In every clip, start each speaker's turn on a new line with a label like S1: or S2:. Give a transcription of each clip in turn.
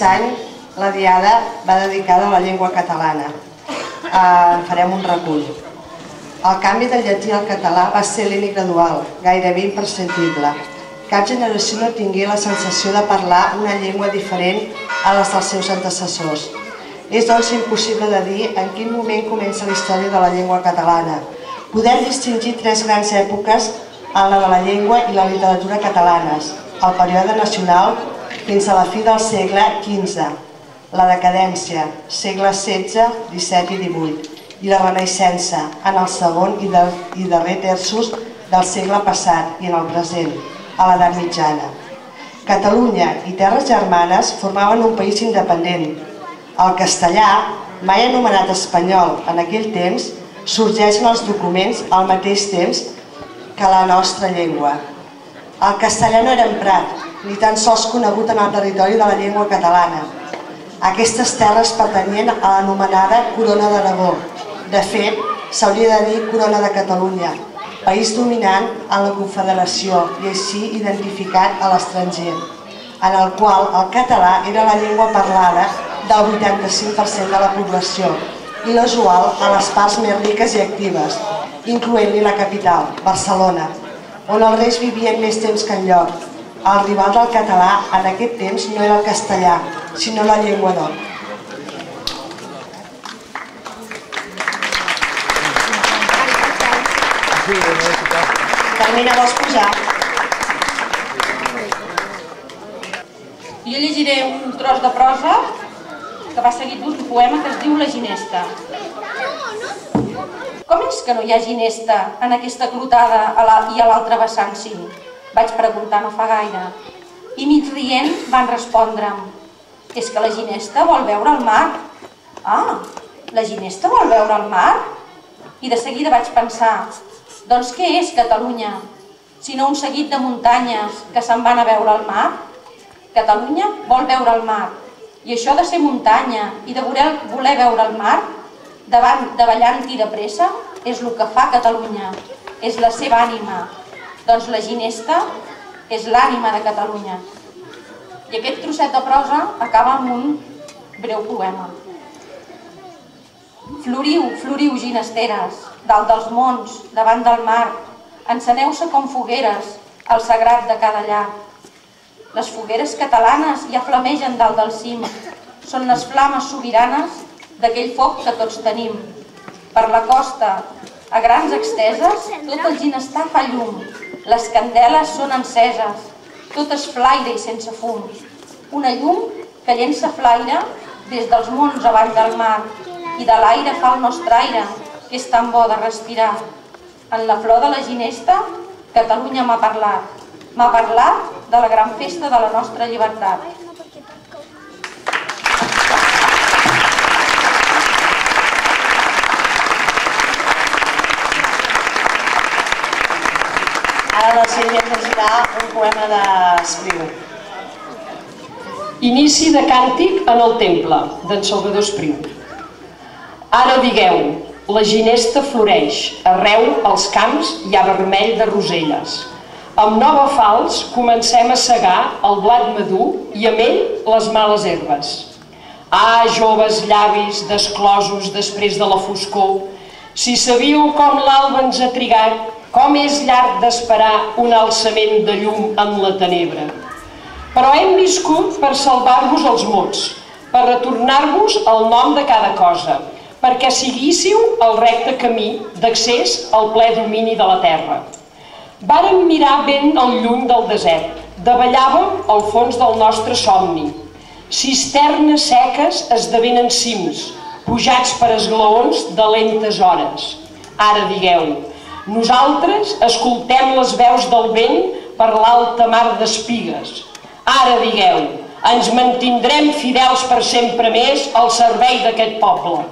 S1: Aquest any la Diada va dedicada a la llengua catalana. Eh, farem un recull. El canvi del llatí al català va ser lent i gradual, gairebé imperceptible. Cap generació no tingué la sensació de parlar una llengua diferent a les dels seus antecessors. És doncs impossible de dir en quin moment comença la història de la llengua catalana. Podem distingir tres grans èpoques a la de la llengua i la literatura catalanes, el període nacional fins a la fi del segle XV, la decadència, segle XVI, XVII i XVIII, i la renaixença en el segon i, de, i darrer terços del segle passat i en el present, a l'edat mitjana. Catalunya i Terres Germanes formaven un país independent. El castellà, mai anomenat espanyol en aquell temps, sorgeix en els documents al mateix temps que la nostra llengua. El castellà no era emprat, ni tan sols conegut en el territori de la llengua catalana. Aquestes terres pertanyien a l'anomenada Corona d'Aragó. De fet, s'hauria de dir Corona de Catalunya, país dominant en la Confederació i així identificat a l'estranger, en el qual el català era la llengua parlada del 85% de la població i l'usual a les parts més riques i actives, incloent-hi la capital, Barcelona, on els reis vivien més temps que enlloc. El rival del català en aquest temps no era el castellà, sinó la llengua d'or. Carmina, vols pujar?
S2: Jo llegiré un tros de prosa que va seguit d'un poema que es diu La ginesta. Com és que no hi ha ginesta en aquesta clotada a la, i a l'altre vessant sí? Vaig preguntar no fa gaire. I mig rient van respondre'm és que la ginesta vol veure el mar. Ah, la ginesta vol veure el mar? I de seguida vaig pensar, doncs què és Catalunya? Sinó un seguit de muntanyes que se'n van a veure el mar? Catalunya vol veure el mar. I això de ser muntanya i de voler, voler veure el mar, davant, davallant-hi de pressa, és el que fa Catalunya. És la seva ànima. Doncs la ginesta és l'ànima de Catalunya. I aquest trosset de prosa acaba amb un breu poema. Floriu, floriu, ginesteres, dalt dels mons, davant del mar, enceneu-se com fogueres, al sagrat de cada llar. Les fogueres catalanes ja flamegen dalt del cim, són les flames sobiranes d'aquell foc que tots tenim. Per la costa, a grans exteses, tot el ginestar fa llum, les candeles són enceses, tot és flaire i sense fum. Una llum que llença flaire des dels mons avall del mar i de l'aire fa el nostre aire, que és tan bo de respirar. En la flor de la ginesta, Catalunya m'ha parlat. M'ha parlat de la gran festa de la nostra llibertat.
S1: Sílvia ens dirà un poema d'Espriu.
S3: Inici de càntic en el temple, d'en Salvador Espriu. Ara digueu, la ginesta floreix, arreu als camps hi ha vermell de roselles. Amb nova fals comencem a segar el blat madur i amb ell les males herbes. Ah, joves llavis desclosos després de la foscor, si sabíeu com l'alba ens ha trigat, com és llarg d'esperar un alçament de llum en la tenebra. Però hem viscut per salvar-vos els mots, per retornar-vos el nom de cada cosa, perquè seguíssiu el recte camí d'accés al ple domini de la terra. Vàrem mirar ben al lluny del desert, davallàvem al fons del nostre somni. Cisternes seques esdevenen cims, pujats per esglaons de lentes hores. Ara digueu, nosaltres escoltem les veus del vent per l'alta mar d'espigues. Ara digueu, ens mantindrem fidels per sempre més al servei d'aquest poble.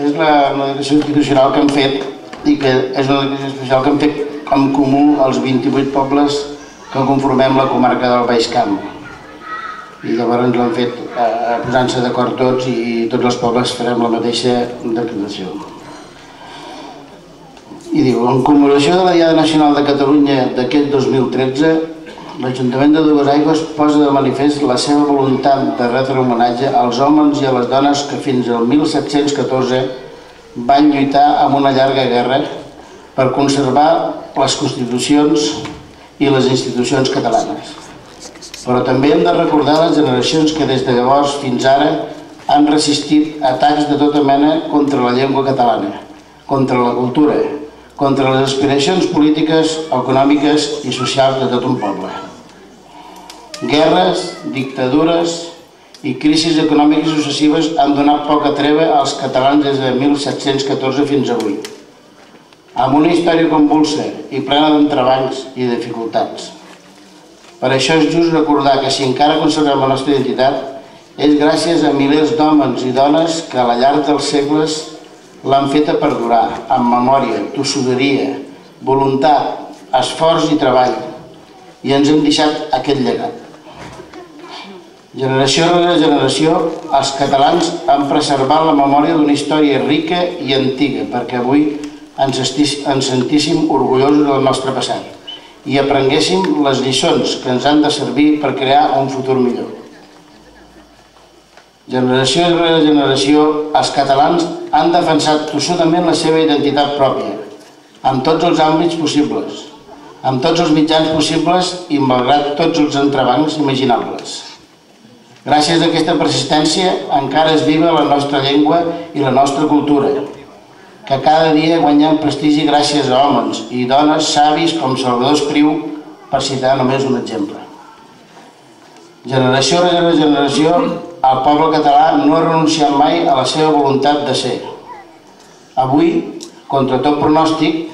S4: és la, una declaració institucional que hem fet i que és una declaració especial que hem fet en comú els 28 pobles que conformem la comarca del Baix Camp. I llavors l'hem fet eh, posant-se d'acord tots i tots els pobles farem la mateixa declaració. I diu, en commemoració de la Diada Nacional de Catalunya d'aquest 2013, l'Ajuntament de Dues Aigües posa de manifest la seva voluntat de retre homenatge als homes i a les dones que fins al 1714 van lluitar amb una llarga guerra per conservar les constitucions i les institucions catalanes. Però també hem de recordar les generacions que des de llavors fins ara han resistit atacs de tota mena contra la llengua catalana, contra la cultura, contra les aspiracions polítiques, econòmiques i socials de tot un poble. Guerres, dictadures i crisis econòmiques successives han donat poca treva als catalans des de 1714 fins avui, amb una història convulsa i plena d'entrebancs i dificultats. Per això és just recordar que si encara conservem la nostra identitat és gràcies a milers d'homes i dones que a la llarg dels segles l'han feta perdurar amb memòria, tossuderia, voluntat, esforç i treball i ens hem deixat aquest llegat. Generació rere generació, els catalans han preservat la memòria d'una història rica i antiga perquè avui ens, ens sentíssim orgullosos del nostre passat i aprenguéssim les lliçons que ens han de servir per crear un futur millor. Generació rere generació, els catalans han defensat tossudament la seva identitat pròpia, en tots els àmbits possibles, amb tots els mitjans possibles i malgrat tots els entrebancs imaginables. Gràcies a aquesta persistència encara es viva la nostra llengua i la nostra cultura, que cada dia guanyem prestigi gràcies a homes i dones savis com Salvador Espriu, per citar només un exemple. Generació rere generació, el poble català no ha renunciat mai a la seva voluntat de ser. Avui, contra tot pronòstic,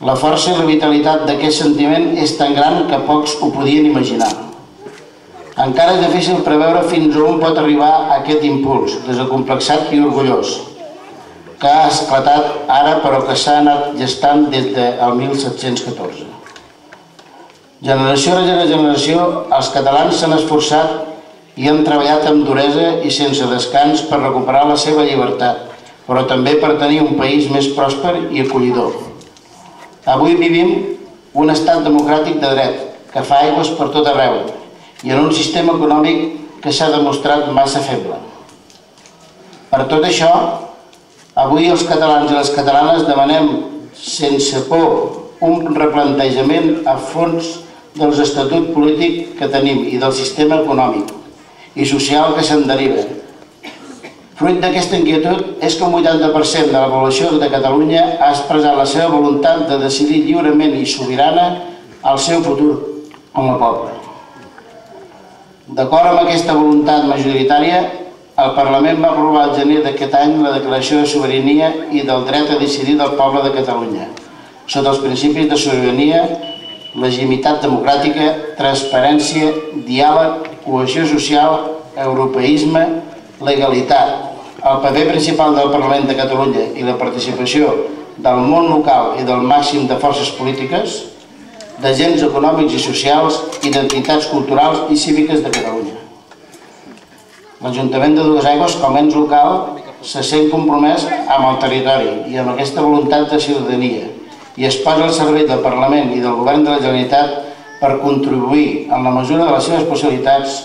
S4: la força i la vitalitat d'aquest sentiment és tan gran que pocs ho podien imaginar. Encara és difícil preveure fins on pot arribar aquest impuls, desacomplexat i orgullós, que ha esclatat ara però que s'ha anat gestant des del 1714. Generació rere generació, els catalans s'han esforçat i han treballat amb duresa i sense descans per recuperar la seva llibertat, però també per tenir un país més pròsper i acollidor. Avui vivim un estat democràtic de dret, que fa aigües per tot arreu, i en un sistema econòmic que s'ha demostrat massa feble. Per tot això, avui els catalans i les catalanes demanem sense por un replantejament a fons dels estatuts polític que tenim i del sistema econòmic i social que se'n deriva. Fruit d'aquesta inquietud és que un 80% de la població de Catalunya ha expressat la seva voluntat de decidir lliurement i sobirana el seu futur com a poble. D'acord amb aquesta voluntat majoritària, El Parlament va aprovar el gener d'aquest any la Declaració de Sobirania i del dret a decidir del poble de Catalunya, sota els principis de sobirania, legitimitat democràtica, transparència, diàleg, cohesió social, europeisme, legalitat. El paper principal del Parlament de Catalunya i la participació del món local i del màxim de forces polítiques, d'agents econòmics i socials i d'entitats culturals i cíviques de Catalunya. L'Ajuntament de Dues Aigües, com a ens local, se sent compromès amb el territori i amb aquesta voluntat de ciutadania i es posa al servei del Parlament i del Govern de la Generalitat per contribuir, en la mesura de les seves possibilitats,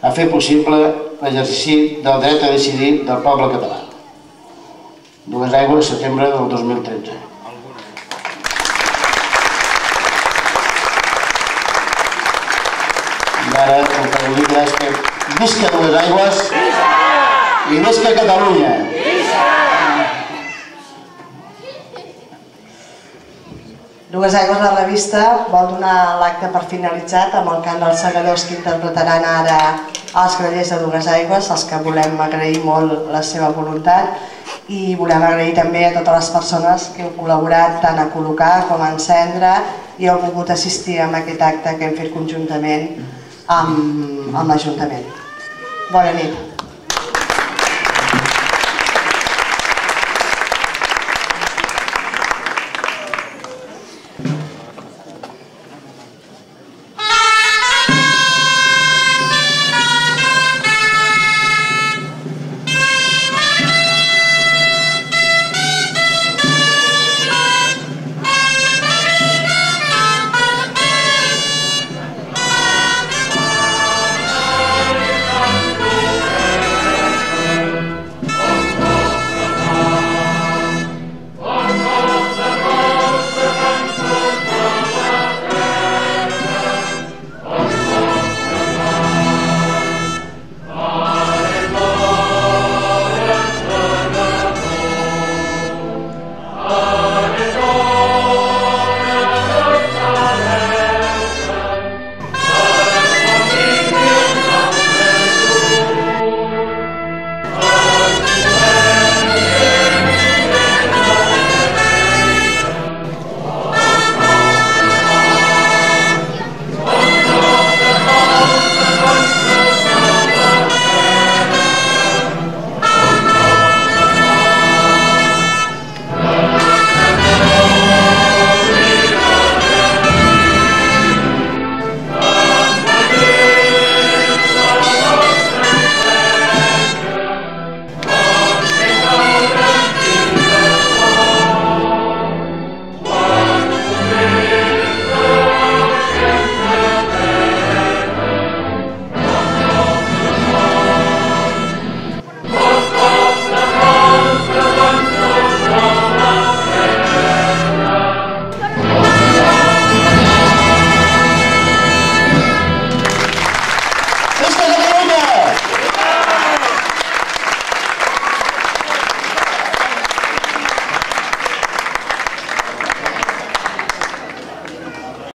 S4: a fer possible l'exercici del dret a decidir del poble català. Dues Aigües, setembre del 2013. I ara el que vull dir és que visca Dues Aigües i visca Catalunya.
S1: Dues Aigües, la revista, vol donar l'acte per finalitzat amb el cant dels segadors que interpretaran ara els grellers de Dues Aigües, els que volem agrair molt la seva voluntat i volem agrair també a totes les persones que heu col·laborat tant a col·locar com a encendre i heu volgut assistir a aquest acte que hem fet conjuntament amb, amb l'Ajuntament. Bawa.